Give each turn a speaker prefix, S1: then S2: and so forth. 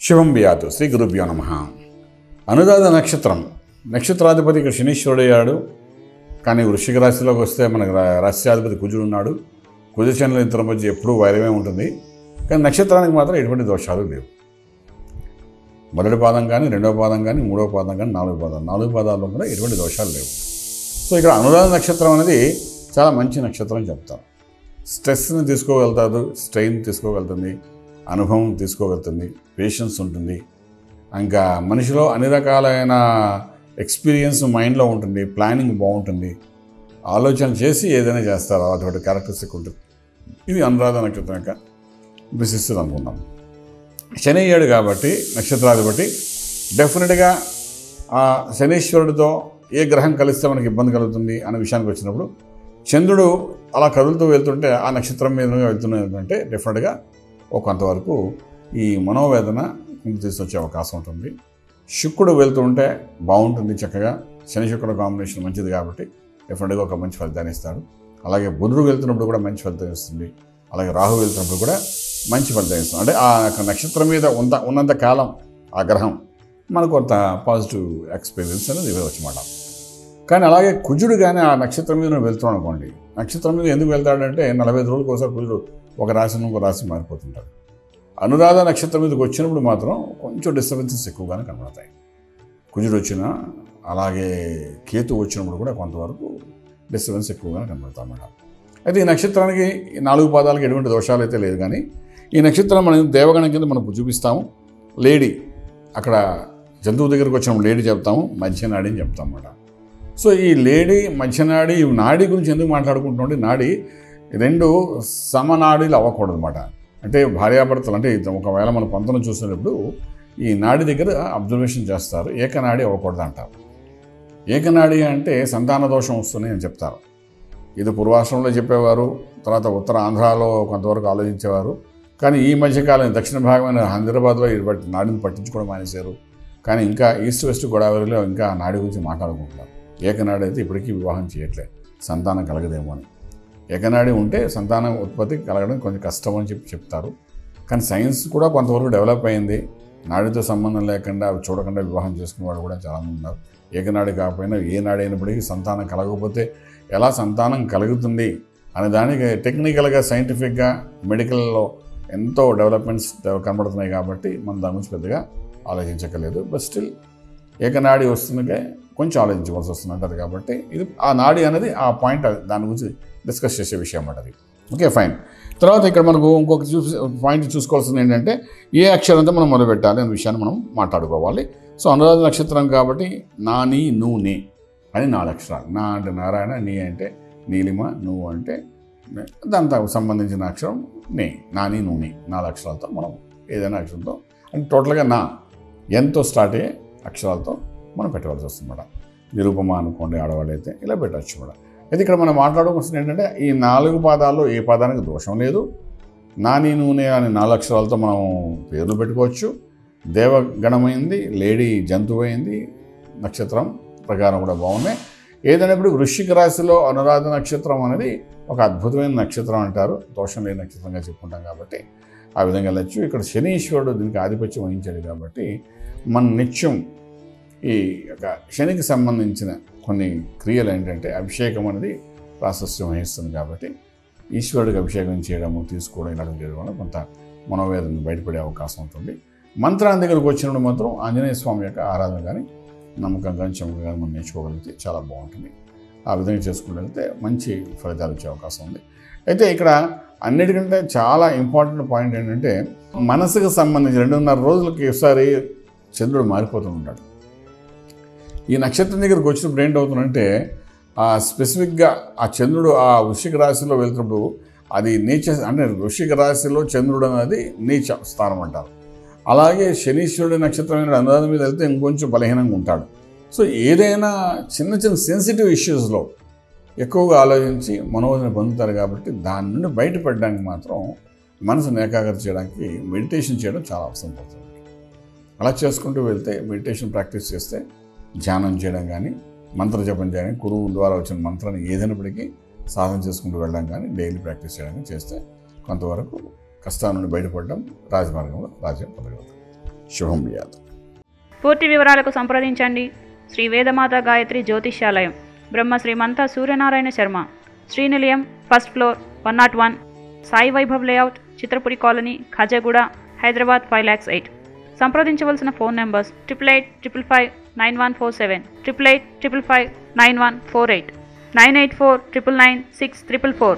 S1: శివం బియాతు శ్రీ గురుభ్యో నమ. అనురాధ నక్షత్రం. నక్షత్రాధిపతి ఇక్కడ శనీశ్వరుడయ్యాడు కానీ వృషిక రాశిలోకి వస్తే మనకు రా- రాశ్యాధిపతి కుజుడు ఉన్నాడు. కుజచనుల ఇద్దరి మధ్య ఎప్పుడూ వైరమే ఉంటుంది. కానీ నక్షత్రానికి మాత్రం ఎటువంటి దోషాలు లేవు. మొదటి పాదం కానీ రెండవ పాదం కానీ మూడవ పాదం కానీ నాలుగో పాదం. నాలుగు పాదాల్లో కూడా ఎటువంటి దోషాలు లేవు. సో ఇక్కడ అనురాధ నక్షత్రం అనేది చాలా మంచి నక్షత్రం చెప్తాం స్ట్రెస్ని తీసుకోగలుగుతారు స్ట్రెయిన్ తీసుకోగలుగుతుంది. అనుభవం తీసుకోగలుగుతుంది పేషెన్స్ ఉంటుంది. ఇంకా మనిషిలో అన్ని రకాలైన ఎక్స్పీరియన్స్ మైండ్లో ఉంటుంది ప్లానింగ్ బాగుంటుంది. ఆలోచన చేసి ఏదైనా చేస్తారు? అటువంటి క్యారెక్టరిస్టిక్ ఉంటుంది. ఇది అనురాధ నక్షత్రం యొక్క విశిస్తుంది అనుకున్నాం శని అయ్యాడు కాబట్టి నక్షత్రాధిపతి డెఫినెట్గా ఆ శనీశ్వరుడితో ఏ గ్రహం కలిస్తే మనకి ఇబ్బంది కలుగుతుంది అనే విషయానికి వచ్చినప్పుడు చంద్రుడు అలా కదులుతూ వెళ్తుంటే ఆ నక్షత్రం మీద వెళ్తున్నదంటే డెఫినెట్గా కొంతవరకు ఈ మనోవేదన కొంత తీసుకొచ్చే అవకాశం ఉంటుంది. శుక్రుడు వెళ్తుంటే బాగుంటుంది చక్కగా. శని శుక్రుడు కాంబినేషన్ మంచిది కాబట్టి డెఫినెట్గా ఒక మంచి ఫలితాన్ని ఇస్తాడు. అలాగే బుధుడు వెళ్తున్నప్పుడు కూడా మంచి ఫలితం ఇస్తుంది. అలాగే రాహు వెళ్తున్నప్పుడు కూడా మంచి ఫలితం ఇస్తుంది. అంటే ఆ యొక్క నక్షత్రం మీద ఉన్న ఉన్నంత కాలం ఆ గ్రహం మనకు కొంత పాజిటివ్ ఎక్స్పీరియన్స్ అనేది ఇవ్వచ్చు మాట కానీ అలాగే కుజుడు కానీ ఆ నక్షత్రం మీద వెళ్తున్నాడు అనుకోండి నక్షత్రం మీద ఎందుకు వెళ్తాడంటే నలభై ఐదు రోజులకు ఒకసారి కుజుడు ఒక రాశి ఒక రాశి మారిపోతుంటారు. అనురాధ నక్షత్రం మీదకి వచ్చినప్పుడు మాత్రం కొంచెం డిస్టర్బెన్సెస్ ఎక్కువగానే కనబడతాయి. కుజుడు వచ్చిన అలాగే కేతు వచ్చినప్పుడు కూడా కొంతవరకు డిస్టర్బెన్స్ ఎక్కువగానే కనబడతాం అన్నమాట. అయితే ఈ నక్షత్రానికి ఈ నాలుగు పాదాలకు ఎటువంటి దోషాలు అయితే లేదు కానీ ఈ నక్షత్రం మనం దేవగణం కింద మనం చూపిస్తాము. లేడీ అక్కడ జంతువు దగ్గరికి వచ్చినప్పుడు లేడీ చెప్తాము మధ్యనాడి అని చెప్తాం అన్నమాట. సో ఈ లేడీ మధ్యనాడి ఈ నాడి గురించి ఎందుకు మాట్లాడుకుంటున్నాం నాడి రెండు సమనాడీలు అవ్వకూడదు అనమాట అంటే భార్యాభర్తలు అంటే ఒకవేళ మనం పంతను చూసినప్పుడు ఈ నాడి దగ్గర అబ్జర్వేషన్ చేస్తారు ఏకనాడి అవ్వకూడదు అంటారు ఏకనాడి అంటే సంతాన దోషం వస్తుంది అని చెప్తారు. ఇది పూర్వాశ్రమంలో చెప్పేవారు తర్వాత ఉత్తర ఆంధ్రాలో కొంతవరకు ఆలోచించేవారు. కానీ ఈ మధ్యకాలం దక్షిణ భాగమైన హైదరాబాద్లో ఇది నాడిని పట్టించుకోవడం మానేశారు. కానీ ఇంకా ఈస్ట్ వెస్ట్ గోదావరిలో ఇంకా నాడి గురించి మాట్లాడుకుంటున్నారు. ఏకనాడి అయితే ఇప్పటికీ వివాహం చేయట్లేదు. సంతానం కలగదేమో అని. ఏకనాడి ఉంటే సంతానం ఉత్పత్తి కలగడం కొంచెం కష్టం అని చెప్పి చెప్తారు. కానీ సైన్స్ కూడా కొంతవరకు డెవలప్ అయింది. నాడితో సంబంధం లేకుండా అవి చూడకుండా వివాహం చేసుకునే వాళ్ళు కూడా చాలామంది ఉన్నారు. ఏకనాడి కాకపోయినా ఏ నాడు అయినప్పటికీ సంతానం కలగకపోతే ఎలా సంతానం కలుగుతుంది అనే దానికి టెక్నికల్గా సైంటిఫిక్గా మెడికల్లో ఎంతో డెవలప్మెంట్స్ కనబడుతున్నాయి కాబట్టి మనం దాని గురించి పెద్దగా ఆలోచించకలేదు బట్ స్టిల్ ఏకనాడి వస్తుందికే కొంచెం ఆలోచించవలసి వస్తుంది అంటారు కాబట్టి ఇది ఆ నాడి అనేది ఆ పాయింట్ అది. దాని గురించి డిస్కస్ చేసే విషయం అన్నమాట అది. ఓకే ఫైన్ తర్వాత ఇక్కడ మనకు ఇంకొక చూసి పాయింట్ చూసుకోవాల్సింది ఏంటంటే ఏ అక్షరంతో మనం మొదలు పెట్టాలి అనే విషయాన్ని మనం మాట్లాడుకోవాలి. సో అనురాధ నక్షత్రం కాబట్టి నా నీ నువ్వు నీ అని నాలుగు అక్షరాలు. నా అంటే నారాయణ నీ అంటే నీలిమ నువ్వు అంటే దానికి సంబంధించిన అక్షరం నే నాని నువ్వు నీ నాలుగు అక్షరాలతో మనం ఏదైనా అక్షరంతో అంటే టోటల్గా నా ఎంతో స్టార్ట్ అయ్యే అక్షరాలతో మనం పెట్టవలసి వస్తుంది నిరుపమ అనుకోండి అనుకోండి అయితే ఇలా పెట్టచ్చు కూడా. అయితే ఇక్కడ మనం మాట్లాడుకోవాల్సింది ఏంటంటే ఈ నాలుగు పాదాల్లో ఏ పాదానికి దోషం లేదు. నాని నూనె అని నాలుగు అక్షరాలతో మనం పేర్లు పెట్టుకోవచ్చు. దేవగణమైంది లేడీ జంతువు అయింది నక్షత్రం ప్రకారం కూడా బాగున్నాయి. ఏదైనప్పుడు వృశ్చిక రాశిలో అనురాధ నక్షత్రం అనేది ఒక అద్భుతమైన నక్షత్రం అంటారు. దోషం లేని నక్షత్రంగా చెప్పుకుంటాం కాబట్టి ఆ విధంగా వెళ్ళచ్చు. ఇక్కడ శనీశ్వరుడు దీనికి ఆధిపత్యం వహించాడు కాబట్టి మన నిత్యం ఈ యొక్క శనికి సంబంధించిన కొన్ని క్రియలు ఏంటంటే అభిషేకం అనేది ప్రాశస్త్యం వహిస్తుంది కాబట్టి ఈశ్వరుడికి అభిషేకం చేయడము తీసుకోవడం ఇలాంటివి చేయడం వల్ల కొంత మనోవేదన బయటపడే అవకాశం ఉంటుంది. మంత్రాన్ని దగ్గరకు వచ్చినప్పుడు మాత్రం ఆంజనేయ స్వామి యొక్క ఆరాధన కానీ నమ్మకం కానీ చమకం కానీ మనం నేర్చుకోగలిగితే చాలా బాగుంటుంది. ఆ విధంగా చేసుకుంటే వెళ్తే మంచి ఫలితాలు వచ్చే అవకాశం ఉంది. అయితే ఇక్కడ అన్నిటికంటే చాలా ఇంపార్టెంట్ పాయింట్ ఏంటంటే మనసుకు సంబంధించి రెండున్నర రోజులకి ఒకసారి చంద్రుడు మారిపోతూ ఉంటాడు. ఈ నక్షత్రం దగ్గరకు వచ్చినప్పుడు ఏంటవుతుందంటే ఆ స్పెసిఫిక్గా ఆ చంద్రుడు ఆ వృషిక రాశిలో వెళ్తున్నప్పుడు అది నీచ అంటే వృషిక రాశిలో చంద్రుడు అనేది నీచ స్థానం అంటారు. అలాగే శనీశ్వరుడి నక్షత్రమైన అనురాధం మీద వెళ్తే ఇంకొంచెం బలహీనంగా ఉంటాడు. సో ఏదైనా చిన్న చిన్న సెన్సిటివ్ ఇష్యూస్లో ఎక్కువగా ఆలోచించి మనోవేదన పొందుతారు కాబట్టి దాని నుండి బయటపడడానికి మాత్రం మనసును ఏకాగ్రత చేయడానికి మెడిటేషన్ చేయడం చాలా అవసరం పడుతుంది. అలా చేసుకుంటూ వెళ్తే మెడిటేషన్ ప్రాక్టీస్ చేస్తే ధ్యానం చేయడం కానీ మంత్ర జపం చేయడం గురువు ద్వారా వచ్చిన మంత్రాన్ని ఏదైనప్పటికీ సాధన చేసుకుంటూ వెళ్ళడం కానీ డైలీ ప్రాక్టీస్ చేయడం కానీ చేస్తే కొంతవరకు కష్టాల నుండి బయటపడడం రాజమార్గంలో రాజ్యం పొందగలుగుతాం శుభం వ్యాధ.
S2: పూర్తి వివరాలకు సంప్రదించండి. Shri Vedamata Gayatri Jyotishyalayam. Brahma Srimantha Suryanarayana Sharma. Srinilayam first floor one nought one. Sai Vaibhav layout Chitrapuri colony Khajaguda Hyderabad five lakhs eight. సంప్రదించవలసిన phone numbers triple eight triple five Nine one four seven triple eight triple five nine one four eight nine eight four triple nine six triple four.